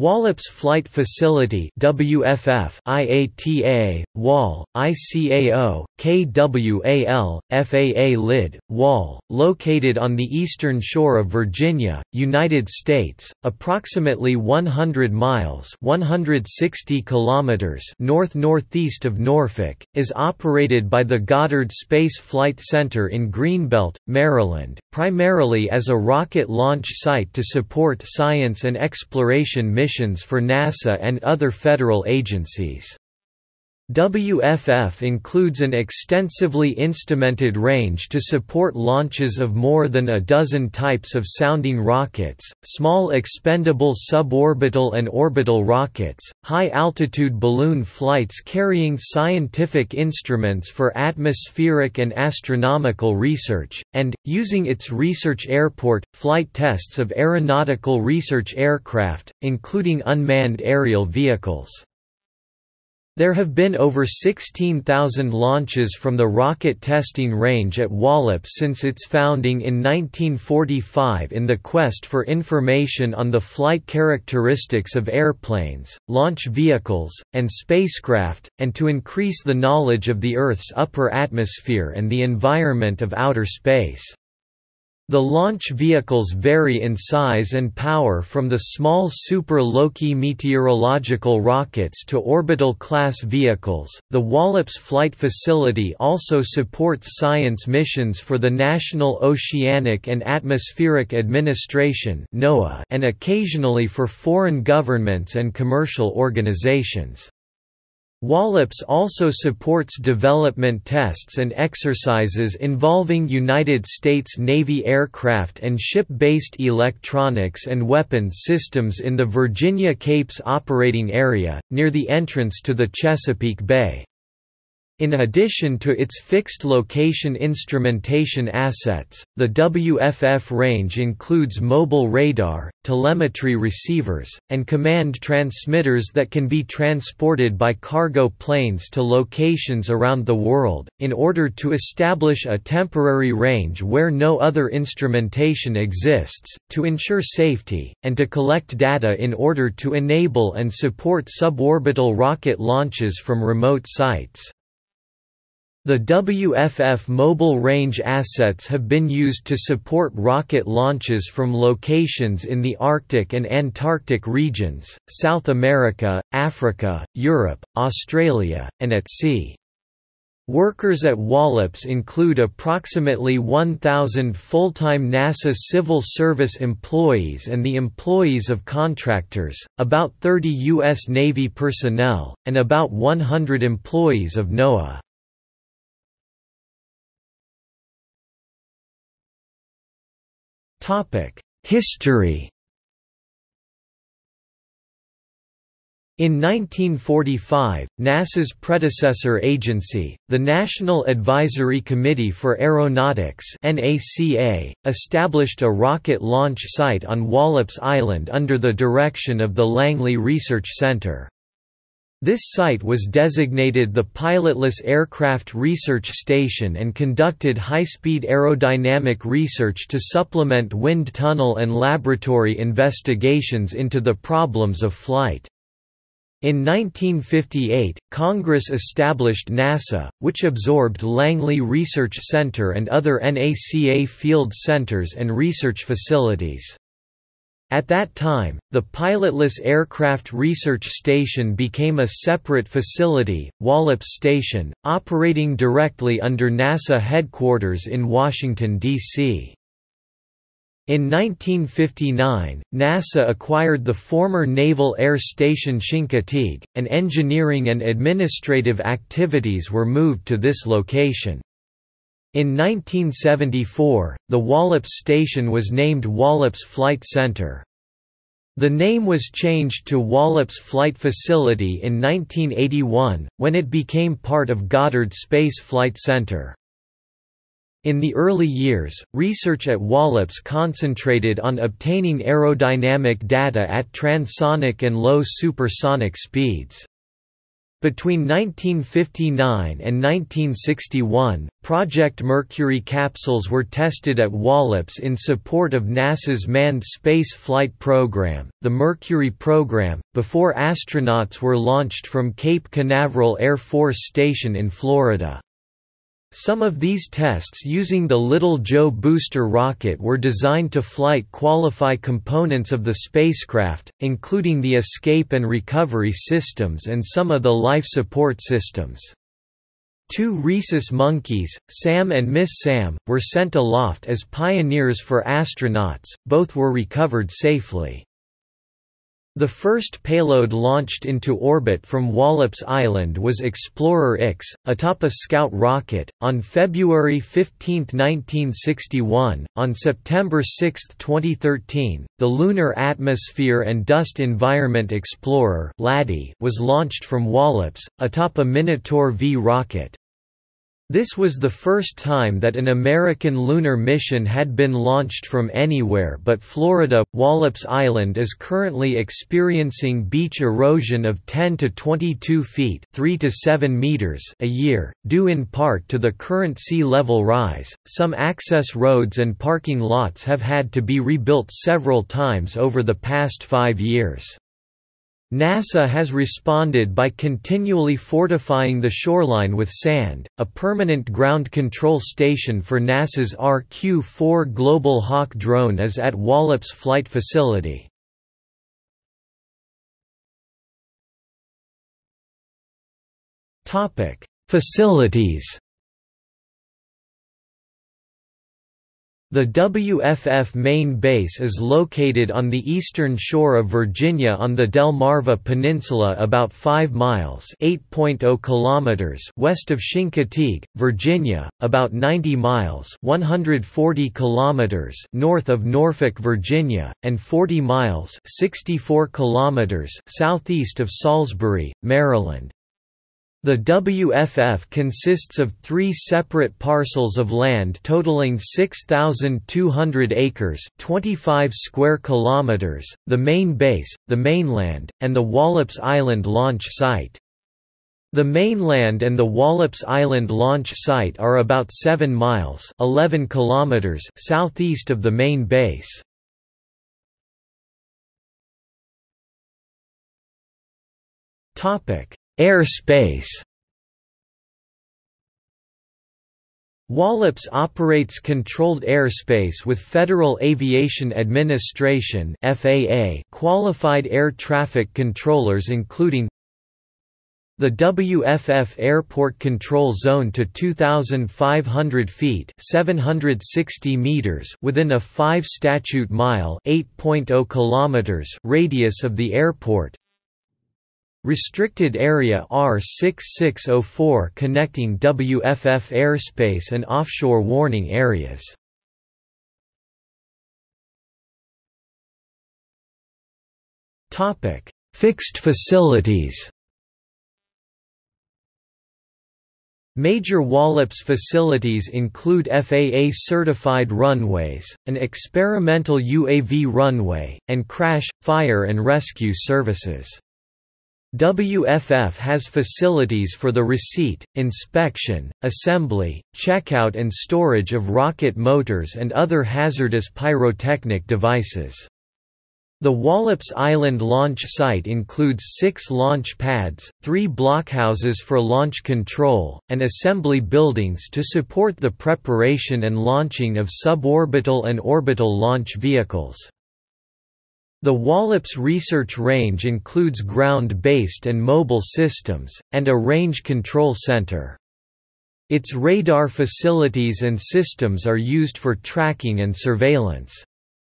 Wallops Flight Facility WFF IATA WAL ICAO KWAL FAA LID WAL located on the eastern shore of Virginia United States approximately 100 miles 160 kilometers north northeast of Norfolk is operated by the Goddard Space Flight Center in Greenbelt Maryland primarily as a rocket launch site to support science and exploration missions for NASA and other federal agencies. WFF includes an extensively instrumented range to support launches of more than a dozen types of sounding rockets, small expendable suborbital and orbital rockets, high-altitude balloon flights carrying scientific instruments for atmospheric and astronomical research, and, using its research airport, flight tests of aeronautical research aircraft, including unmanned aerial vehicles. There have been over 16,000 launches from the rocket testing range at Wallops since its founding in 1945 in the quest for information on the flight characteristics of airplanes, launch vehicles, and spacecraft, and to increase the knowledge of the Earth's upper atmosphere and the environment of outer space. The launch vehicles vary in size and power from the small Super Loki meteorological rockets to orbital class vehicles. The Wallops Flight Facility also supports science missions for the National Oceanic and Atmospheric Administration (NOAA) and occasionally for foreign governments and commercial organizations. Wallops also supports development tests and exercises involving United States Navy aircraft and ship-based electronics and weapons systems in the Virginia Capes operating area, near the entrance to the Chesapeake Bay. In addition to its fixed location instrumentation assets, the WFF range includes mobile radar, telemetry receivers, and command transmitters that can be transported by cargo planes to locations around the world, in order to establish a temporary range where no other instrumentation exists, to ensure safety, and to collect data in order to enable and support suborbital rocket launches from remote sites. The WFF mobile range assets have been used to support rocket launches from locations in the Arctic and Antarctic regions, South America, Africa, Europe, Australia, and at sea. Workers at Wallops include approximately 1,000 full-time NASA civil service employees and the employees of contractors, about 30 U.S. Navy personnel, and about 100 employees of NOAA. History In 1945, NASA's predecessor agency, the National Advisory Committee for Aeronautics established a rocket launch site on Wallops Island under the direction of the Langley Research Center. This site was designated the Pilotless Aircraft Research Station and conducted high-speed aerodynamic research to supplement wind tunnel and laboratory investigations into the problems of flight. In 1958, Congress established NASA, which absorbed Langley Research Center and other NACA field centers and research facilities. At that time, the pilotless aircraft research station became a separate facility, Wallops Station, operating directly under NASA headquarters in Washington, D.C. In 1959, NASA acquired the former Naval Air Station Chincoteague, and engineering and administrative activities were moved to this location. In 1974, the Wallops station was named Wallops Flight Center. The name was changed to Wallops Flight Facility in 1981, when it became part of Goddard Space Flight Center. In the early years, research at Wallops concentrated on obtaining aerodynamic data at transonic and low supersonic speeds. Between 1959 and 1961, Project Mercury capsules were tested at Wallops in support of NASA's manned space flight program, the Mercury program, before astronauts were launched from Cape Canaveral Air Force Station in Florida. Some of these tests using the Little Joe booster rocket were designed to flight qualify components of the spacecraft, including the escape and recovery systems and some of the life support systems. Two rhesus monkeys, Sam and Miss Sam, were sent aloft as pioneers for astronauts, both were recovered safely. The first payload launched into orbit from Wallops Island was Explorer X, atop a Scout rocket, on February 15, 1961. On September 6, 2013, the Lunar Atmosphere and Dust Environment Explorer was launched from Wallops, atop a Minotaur V rocket. This was the first time that an American lunar mission had been launched from anywhere but Florida. Wallops Island is currently experiencing beach erosion of 10 to 22 feet (3 to 7 meters) a year, due in part to the current sea level rise. Some access roads and parking lots have had to be rebuilt several times over the past 5 years. NASA has responded by continually fortifying the shoreline with sand. A permanent ground control station for NASA's RQ-4 Global Hawk drone is at Wallops Flight Facility. Facilities. The WFF main base is located on the eastern shore of Virginia on the Delmarva Peninsula about 5 miles oh kilometers west of Chincoteague, Virginia, about 90 miles 140 kilometers north of Norfolk, Virginia, and 40 miles 64 kilometers southeast of Salisbury, Maryland. The WFF consists of three separate parcels of land totaling 6,200 acres 25 square kilometers, the main base, the mainland, and the Wallops Island launch site. The mainland and the Wallops Island launch site are about 7 miles 11 kilometers southeast of the main base. Topic Airspace. Wallops operates controlled airspace with Federal Aviation Administration (FAA) qualified air traffic controllers including the WFF Airport Control Zone to 2,500 feet 760 meters within a 5 statute mile 8.0 kilometers radius of the airport Restricted Area R6604 connecting WFF airspace and offshore warning areas. Topic: Fixed facilities. Major Wallops facilities include FAA-certified runways, an experimental UAV runway, and crash, fire and rescue services. WFF has facilities for the receipt, inspection, assembly, checkout and storage of rocket motors and other hazardous pyrotechnic devices. The Wallops Island launch site includes six launch pads, three blockhouses for launch control, and assembly buildings to support the preparation and launching of suborbital and orbital launch vehicles. The Wallops Research Range includes ground-based and mobile systems, and a range control center. Its radar facilities and systems are used for tracking and surveillance.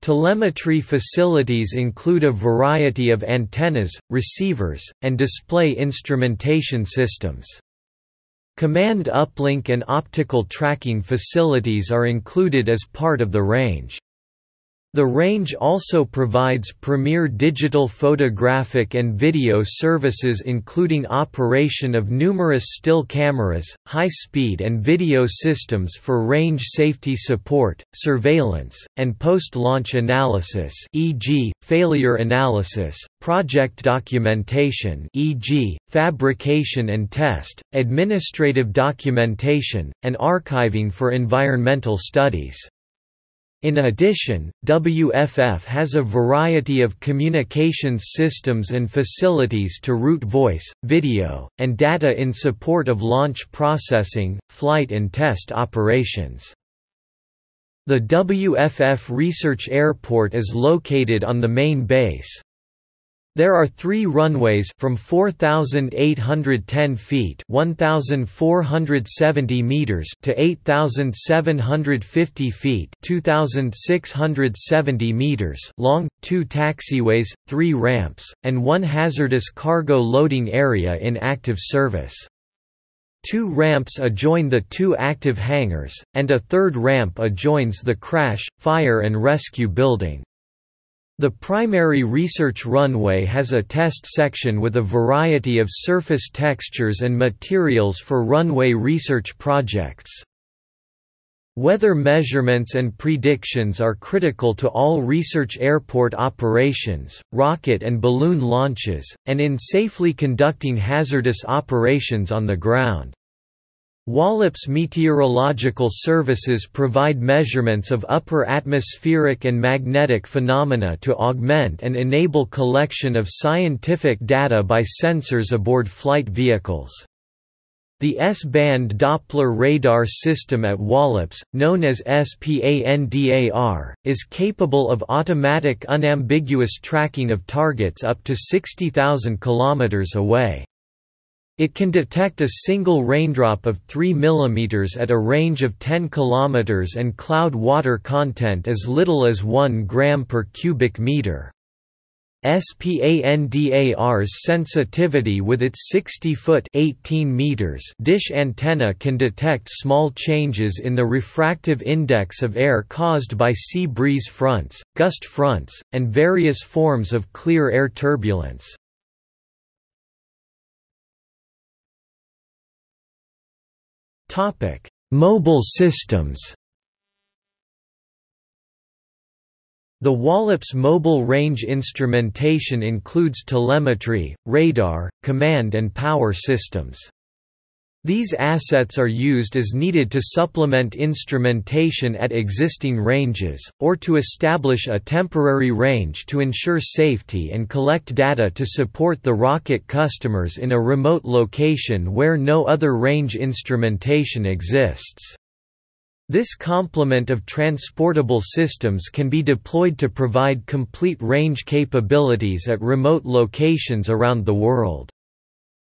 Telemetry facilities include a variety of antennas, receivers, and display instrumentation systems. Command uplink and optical tracking facilities are included as part of the range. The range also provides premier digital photographic and video services including operation of numerous still cameras, high-speed and video systems for range safety support, surveillance, and post-launch analysis e.g., failure analysis, project documentation e.g., fabrication and test, administrative documentation, and archiving for environmental studies. In addition, WFF has a variety of communications systems and facilities to route voice, video, and data in support of launch processing, flight and test operations. The WFF Research Airport is located on the main base. There are three runways from 4,810 feet 1,470 meters to 8,750 feet 2,670 meters long, two taxiways, three ramps, and one hazardous cargo loading area in active service. Two ramps adjoin the two active hangars, and a third ramp adjoins the crash, fire and rescue building. The primary research runway has a test section with a variety of surface textures and materials for runway research projects. Weather measurements and predictions are critical to all research airport operations, rocket and balloon launches, and in safely conducting hazardous operations on the ground. Wallops Meteorological Services provide measurements of upper atmospheric and magnetic phenomena to augment and enable collection of scientific data by sensors aboard flight vehicles. The S-band Doppler radar system at Wallops, known as SPANDAR, is capable of automatic unambiguous tracking of targets up to 60,000 km away. It can detect a single raindrop of 3 mm at a range of 10 km and cloud water content as little as 1 gram per cubic meter. SPANDAR's sensitivity with its 60-foot (eighteen meters) dish antenna can detect small changes in the refractive index of air caused by sea breeze fronts, gust fronts, and various forms of clear air turbulence. Topic: Mobile systems. The Wallops mobile range instrumentation includes telemetry, radar, command and power systems. These assets are used as needed to supplement instrumentation at existing ranges, or to establish a temporary range to ensure safety and collect data to support the rocket customers in a remote location where no other range instrumentation exists. This complement of transportable systems can be deployed to provide complete range capabilities at remote locations around the world.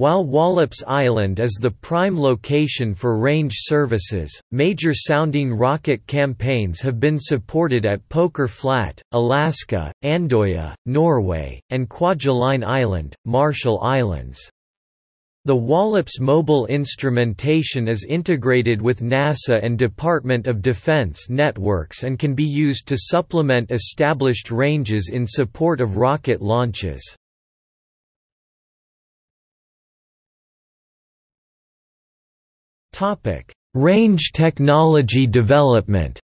While Wallops Island is the prime location for range services, major sounding rocket campaigns have been supported at Poker Flat, Alaska, Andøya, Norway, and Kwajalein Island, Marshall Islands. The Wallops mobile instrumentation is integrated with NASA and Department of Defense networks and can be used to supplement established ranges in support of rocket launches. Topic: Range technology development.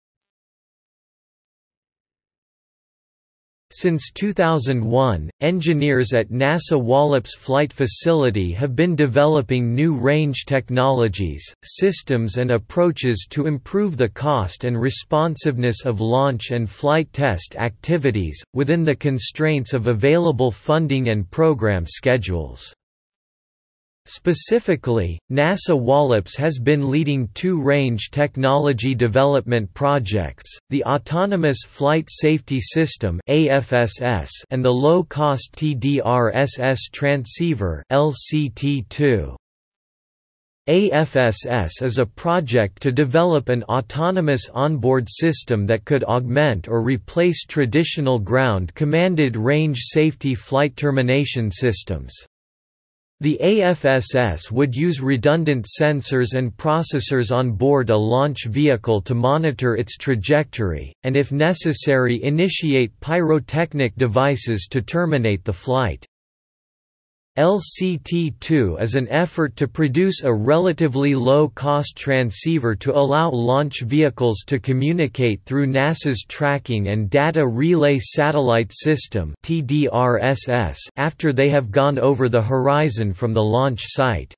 Since 2001, engineers at NASA Wallops Flight Facility have been developing new range technologies, systems and approaches to improve the cost and responsiveness of launch and flight test activities, within the constraints of available funding and program schedules. Specifically, NASA Wallops has been leading two range technology development projects, the Autonomous Flight Safety System and the Low-Cost TDR-SS Transceiver LCT2. AFSS is a project to develop an autonomous onboard system that could augment or replace traditional ground-commanded range safety flight termination systems. The AFSS would use redundant sensors and processors on board a launch vehicle to monitor its trajectory, and if necessary initiate pyrotechnic devices to terminate the flight. LCT-2 is an effort to produce a relatively low-cost transceiver to allow launch vehicles to communicate through NASA's Tracking and Data Relay Satellite System after they have gone over the horizon from the launch site.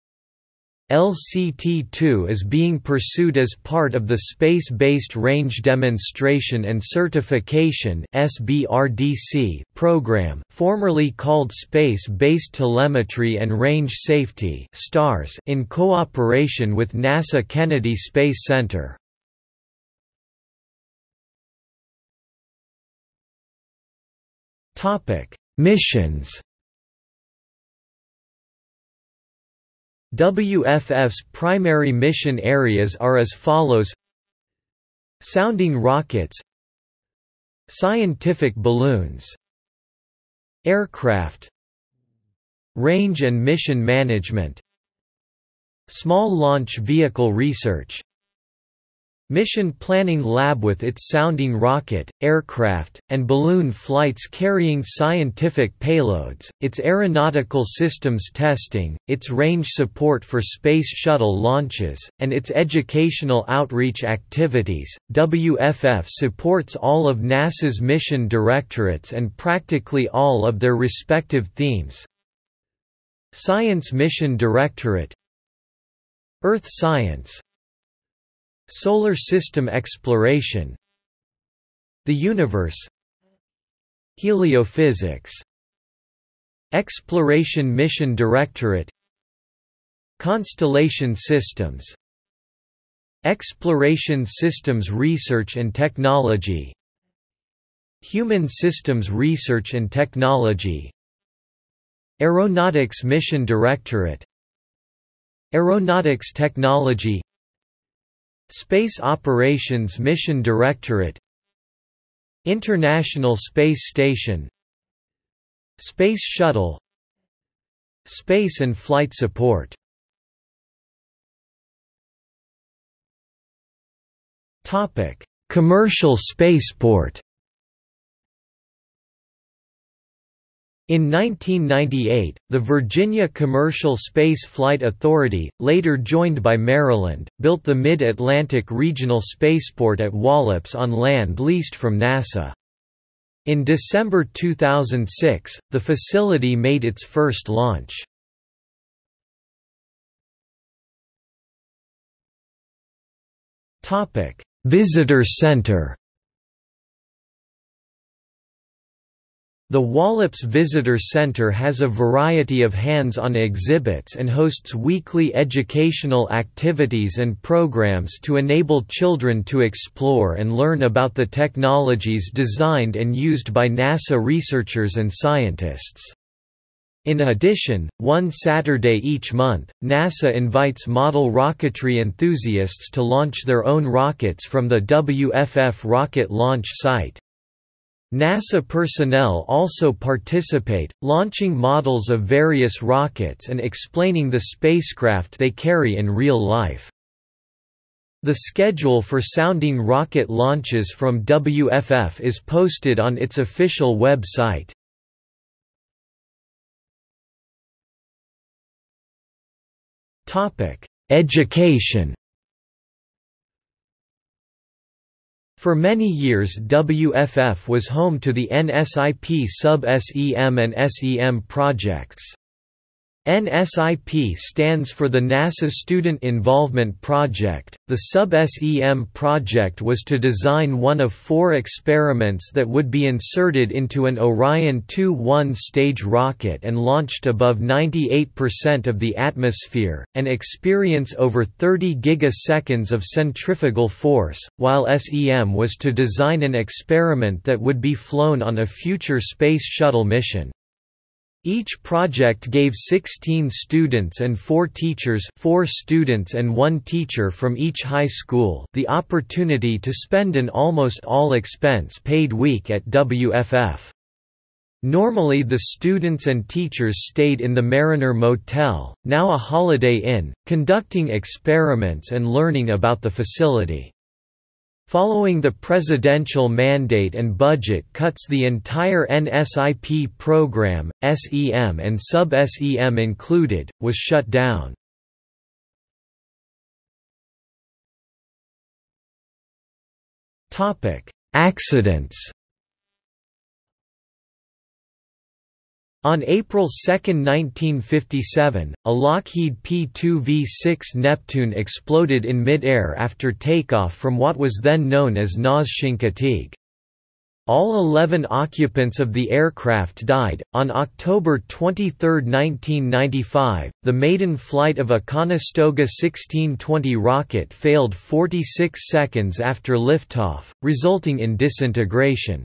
LCT-2 is being pursued as part of the Space-Based Range Demonstration and Certification program, formerly called Space-Based Telemetry and Range Safety (STARS), in cooperation with NASA Kennedy Space Center. Missions WFF's primary mission areas are as follows. Sounding rockets. Scientific balloons. Aircraft. Range and mission management. Small launch vehicle research Mission Planning Lab with its sounding rocket, aircraft, and balloon flights carrying scientific payloads, its aeronautical systems testing, its range support for Space Shuttle launches, and its educational outreach activities. WFF supports all of NASA's mission directorates and practically all of their respective themes. Science Mission Directorate Earth Science Solar System Exploration. The Universe. Heliophysics. Exploration Mission Directorate. Constellation Systems. Exploration Systems Research and Technology. Human Systems Research and Technology. Aeronautics Mission Directorate. Aeronautics Technology Space Operations Mission Directorate International Space Station Space Shuttle Space and Flight Support. Commercial spaceport In 1998, the Virginia Commercial Space Flight Authority, later joined by Maryland, built the Mid-Atlantic Regional Spaceport at Wallops on land leased from NASA. In December 2006, the facility made its first launch. Visitor Center The Wallops Visitor Center has a variety of hands-on exhibits and hosts weekly educational activities and programs to enable children to explore and learn about the technologies designed and used by NASA researchers and scientists. In addition, one Saturday each month, NASA invites model rocketry enthusiasts to launch their own rockets from the WFF rocket launch site. NASA personnel also participate, launching models of various rockets and explaining the spacecraft they carry in real life. The schedule for sounding rocket launches from WFF is posted on its official website. Education For many years WFF was home to the NSIP sub-SEM and SEM projects. NSIP stands for the NASA Student Involvement Project. The Sub-SEM project was to design one of four experiments that would be inserted into an Orion 2 one-stage rocket and launched above 98% of the atmosphere, and experience over 30 gigaseconds of centrifugal force, while SEM was to design an experiment that would be flown on a future Space Shuttle mission. Each project gave 16 students and 4 teachers 4 students and 1 teacher from each high school the opportunity to spend an almost all expense paid week at WFF. Normally the students and teachers stayed in the Mariner Motel, now a Holiday Inn, conducting experiments and learning about the facility. Following the presidential mandate and budget cuts the entire NSIP program, SEM and sub-SEM included, was shut down. Accidents On April 2, 1957, a Lockheed P-2V-6 Neptune exploded in mid-air after takeoff from what was then known as NAS Chincoteague. All 11 occupants of the aircraft died. On October 23, 1995, the maiden flight of a Conestoga 1620 rocket failed 46 seconds after liftoff, resulting in disintegration.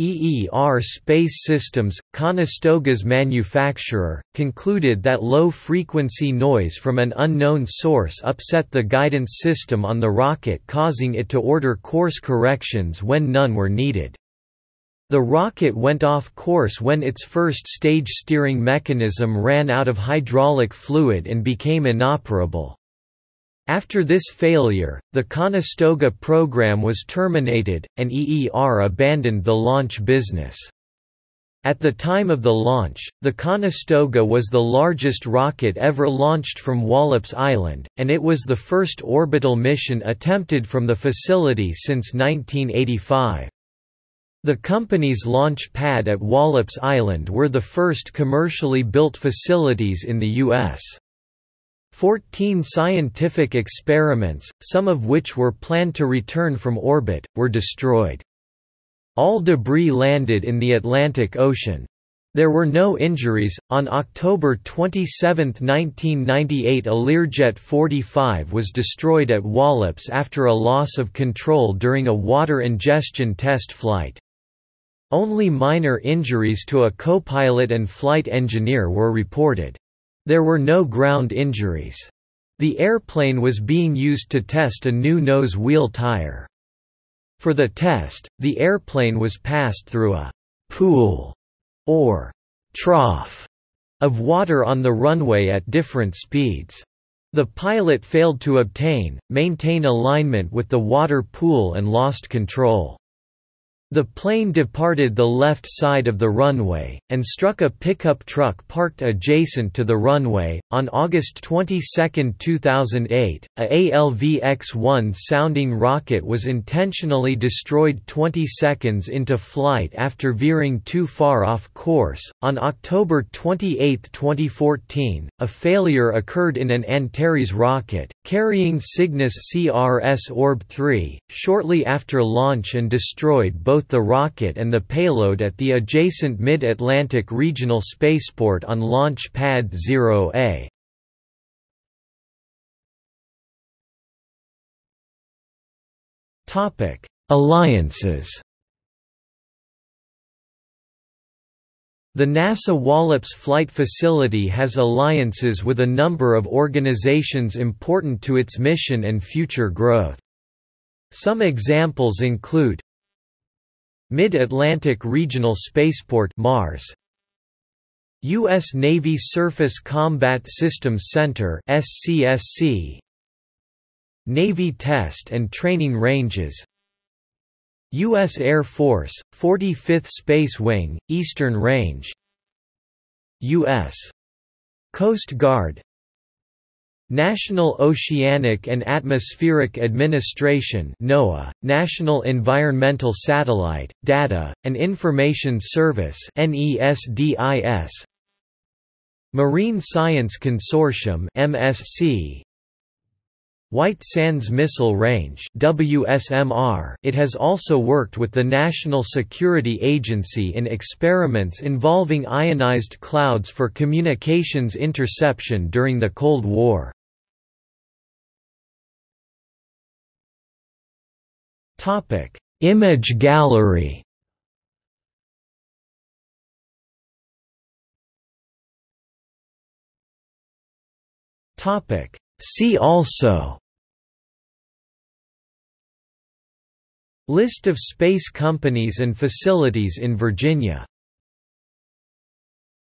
EER Space Systems, Conestoga's manufacturer, concluded that low-frequency noise from an unknown source upset the guidance system on the rocket causing it to order course corrections when none were needed. The rocket went off course when its first stage steering mechanism ran out of hydraulic fluid and became inoperable. After this failure, the Conestoga program was terminated, and EER abandoned the launch business. At the time of the launch, the Conestoga was the largest rocket ever launched from Wallops Island, and it was the first orbital mission attempted from the facility since 1985. The company's launch pad at Wallops Island were the first commercially built facilities in the U.S. Fourteen scientific experiments, some of which were planned to return from orbit, were destroyed. All debris landed in the Atlantic Ocean. There were no injuries. On October 27, 1998, a Learjet 45 was destroyed at Wallops after a loss of control during a water ingestion test flight. Only minor injuries to a co-pilot and flight engineer were reported. There were no ground injuries. The airplane was being used to test a new nose wheel tire. For the test, the airplane was passed through a «pool» or «trough» of water on the runway at different speeds. The pilot failed to obtain, maintain alignment with the water pool and lost control. The plane departed the left side of the runway, and struck a pickup truck parked adjacent to the runway. On August 22, 2008, a ALV-X-1 sounding rocket was intentionally destroyed 20 seconds into flight after veering too far off course. On October 28, 2014, a failure occurred in an Antares rocket, carrying Cygnus CRS Orb-3, shortly after launch and destroyed both both the rocket and the payload at the adjacent Mid-Atlantic Regional Spaceport on Launch Pad 0A. Alliances The NASA Wallops Flight Facility has alliances with a number of organizations important to its mission and future growth. Some examples include Mid-Atlantic Regional Spaceport Mars U.S. Navy Surface Combat Systems Center SCSC Navy Test and Training Ranges U.S. Air Force, 45th Space Wing, Eastern Range U.S. Coast Guard National Oceanic and Atmospheric Administration NOAA, National Environmental Satellite, Data, and Information Service NESDIS, Marine Science Consortium MSC, White Sands Missile Range WSMR it has also worked with the National Security Agency in experiments involving ionized clouds for communications interception during the Cold War. Topic: Image gallery. Topic: See also. List of space companies and facilities in Virginia